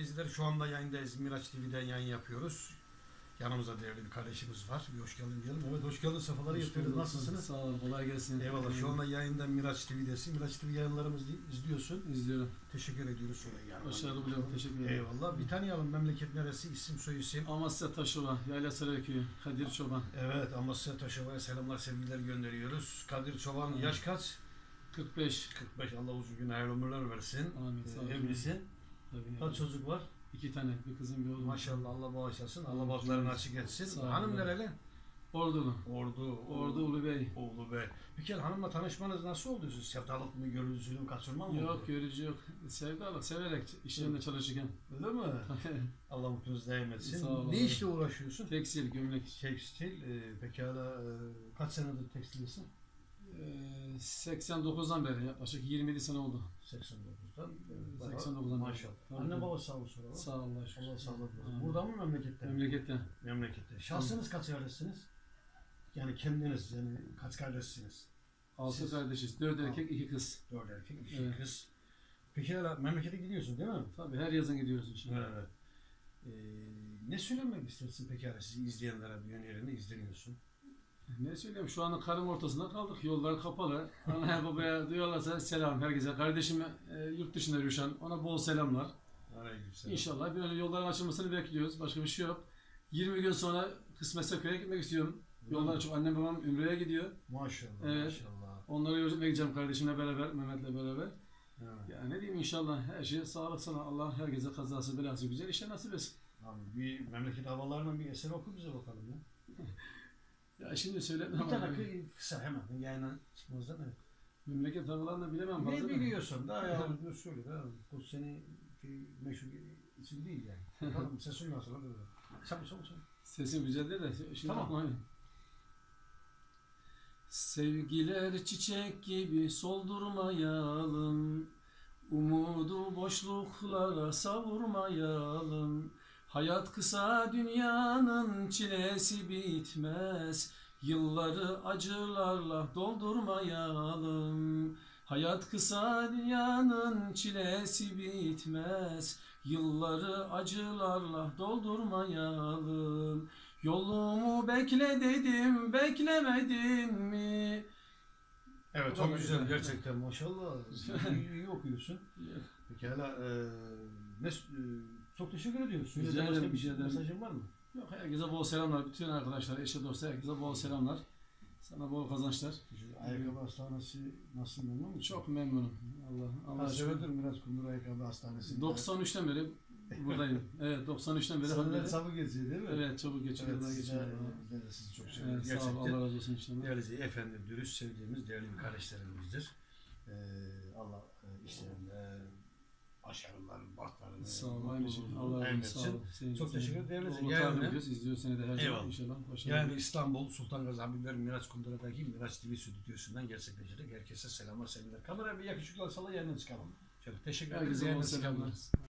izleyiciler şu anda yayındayız. Miraç TV'den yayın yapıyoruz. Yanımızda değerli bir kardeşimiz var. Bir hoş geldin diyelim. Evet hoş geldin. Sefaları bulduk. Nasılsınız? Sağ olun. Kolay gelsin. Eyvallah. Şu anda yayında Miraç TV'desin. Miraç TV yayınlarımızı izliyorsun. izliyorum. Teşekkür ediyoruz sonra yanına. Başarılı buluyorum. Teşekkür ederim. Eyvallah. Bir tanıyalım. Memleket neresi? İsim soy isim. Amasya Taşova, Yayla Sarayköy, Kadir Çoban. Evet. Amasya Taşova'ya selamlar sevgiler gönderiyoruz. Kadir Çoban yaş kaç? 45. 45. Allah uzun gün hayırlı ömürler versin. Amin. Sağ olun. Evlisin. Tabii. Kaç çocuk var? İki tane. Bir kızım bir oğlum. Maşallah Allah bağışlasın. Allah baklarını açık etsin. Sağ olun. Hanım nereli? Ordulu. Ordu. Ordu Ulu Bey. Oğlu be. Peki hanımla tanışmanız nasıl oldu? Siz sevdalık mı, gönülsüzlük mü, kaçırma mı Yok oldu? görücü yok. Sevdalık, severek iş yerinde çalışırken. Öyle mi? Allah mutlunuz daim etsin. Sağ olun. Ne işle uğraşıyorsun? Tekstil, gömlek. Tekstil. E, pekala e, kaç senedir tekstildesin? Ee, 89'dan beri yaklaşık 27 sene oldu. 89'dan. Ee, Bayağı 89'dan beri. Maşallah. Tabii, Anne baba sağ olsun. Allah, Sağ ol Allah şükür. Allah sağlık versin. Burada mı memlekette? mi? Memlekette. Memlekette. Şahsınız kaç kardeşsiniz? Yani kendiniz yani kaç kardeşsiniz? Altı Siz- kardeşiz. Dört erkek, iki kız. Dört erkek, iki Evet. kız. Peki hala memlekete gidiyorsun değil mi? Tabii her yazın gidiyoruz inşallah. Evet. Ee, ne söylemek istersin peki hala sizi izleyenlere bir önerini izleniyorsun? Ne söyleyeyim şu anda karın ortasında kaldık. Yollar kapalı. Anaya babaya duyarlarsa selam herkese. Kardeşime e, yurt dışında Rüşen. Ona bol selamlar. Aleykümselam. İnşallah bir an önce yolların açılmasını bekliyoruz. Başka bir şey yok. 20 gün sonra kısmetse köye gitmek istiyorum. Yollar açık. Annem babam Ümre'ye gidiyor. Maşallah Evet. maşallah. Onları görmeye gideceğim kardeşimle beraber, Mehmet'le beraber. Evet. Ya ne diyeyim inşallah her şey sağlık sana. Allah herkese kazası belası güzel işler nasip etsin. Abi bir memleket havalarının bir eser oku bize bakalım ya. Ya şimdi söyledim Bir ama kı- kısa hemen yayına çıkmazdan evet. memleket havalarını bilemem. Ne bazen de. biliyorsun da ya dur söyle da bu seni ki meşhur için değil yani. Bakalım sesin nasıl hadi bakalım. Çabuk çabuk çabuk. Sesim güzel değil de şimdi Tamam. aklıma geldi. Sevgiler çiçek gibi soldurmayalım Umudu boşluklara savurmayalım Hayat kısa dünyanın çilesi bitmez Yılları acılarla doldurmayalım Hayat kısa dünyanın çilesi bitmez Yılları acılarla doldurmayalım Yolumu bekle dedim beklemedin mi? Evet çok güzel. gerçekten maşallah. iyi, iyi okuyorsun. Pekala e, ne, e, çok teşekkür ediyoruz. Rica Söyleyecek başka ederim, bir rica ederim. mesajın var mı? Yok herkese bol selamlar. Bütün arkadaşlar, eşe dosta herkese bol selamlar. Sana bol kazançlar. Ayakkabı hastanesi nasıl memnun musun? Çok memnunum. Allah Allah Kaç şükür. senedir Murat Kundur Ayakkabı Hastanesi. 93'ten beri buradayım. Evet 93'ten beri Seneler hamdolsun. sabı geçiyor değil mi? Evet çabuk geçiyor. Evet, geçiyor. de sizi çok seviyoruz. Evet, sağ ol. Gerçekten. Allah razı olsun inşallah. Değerli efendim, dürüst sevdiğimiz değerli bir kardeşlerimizdir. Ee, Allah e, işlerinde başarılar, bahtlarını Sağ ol. Aynı. Allah razı olsun. Çok teşekkür ederim. Oğlu Yani- ediyoruz. İzliyor seni de her zaman inşallah. Başarılı. Yani İstanbul Sultan Gazi Habibler Miraç Kundura'daki Miraç TV stüdyosundan gerçekleştirdik. Herkese selamlar, sevgiler. Kamera bir yakışıklı alsalar yayına çıkalım. Çok teşekkür ederim. Herkese selamlar.